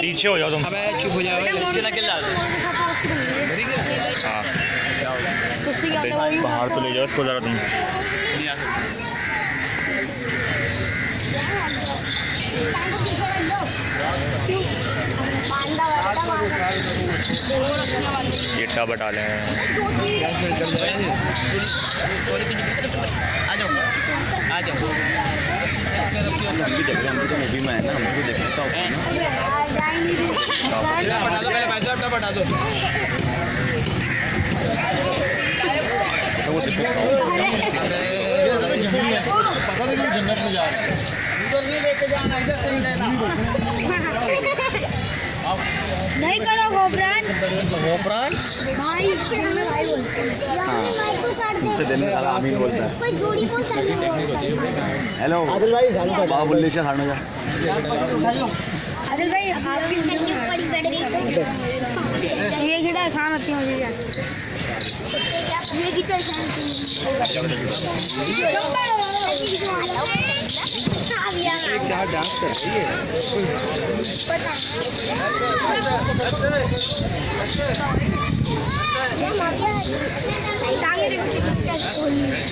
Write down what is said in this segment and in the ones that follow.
पीछे हो जाओ तुम। अबे चुप हो जाओ इसके ना किल्ला हाँ? बाहर तो ले जाओ इसको ज़रा तुम। नहीं आ सकता। क्यों पांडा वाला ये टब हटा लें। आ जाओ। आ जाओ। हम भी देख रहे हैं हम भी तो मूवी में है ना हम भी देख सकता बता दो पहले भाई साहब डब हटा दो। पता नहीं जन्नत में जा रहे नहीं करो गोबरान गोफरान भाई दिल में भाई बोलते हैं। तो दिल में सारा आमीन बोलता है। हेलो आदिल भाई बाबा बुल्ले से खाना जा। आदिल भाई आपकी बड़ी बैठ गई ये। गिटा आसान होती है। मुझे ये गिटा आसान क्या डांस कर रही है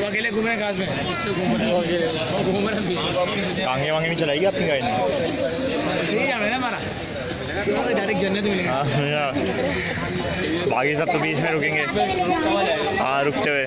वो अकेले घूम रहे घास में? घूम रहे घूम टांगे वांगे नहीं चलाएगी अपनी गाय ने सही जाना है ना हमारा डायरेक्ट जन्नत मिलेगा। हाँ, बाकी सब तो बीच में रुकेंगे। हाँ रुकते हुए।